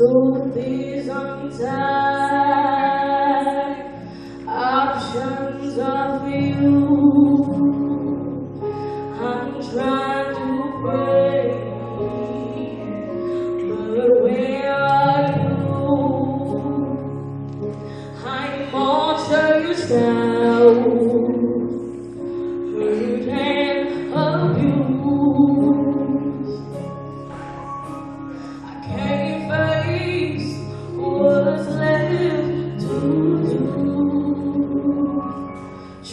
So please untie.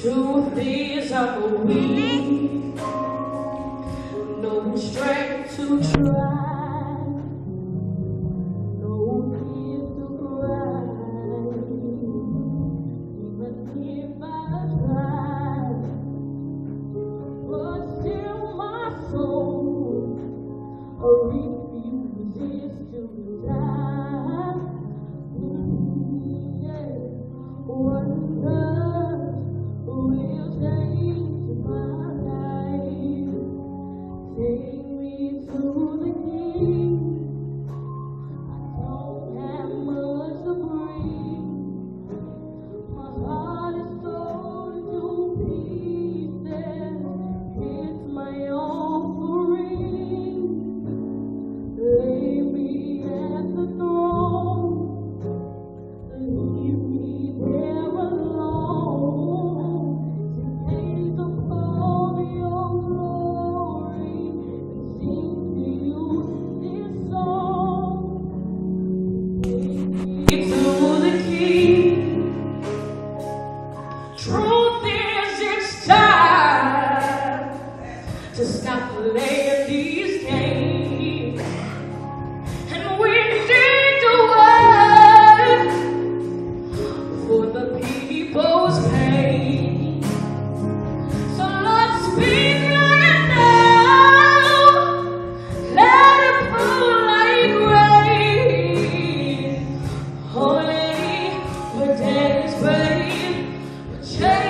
Two days of a week. Yeah.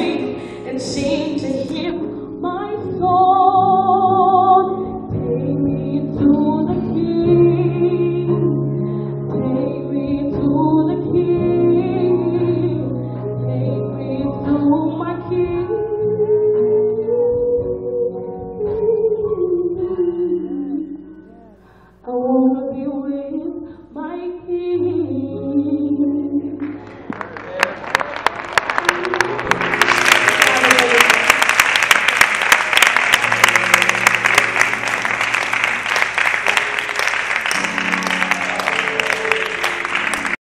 and sing to him my thoughts.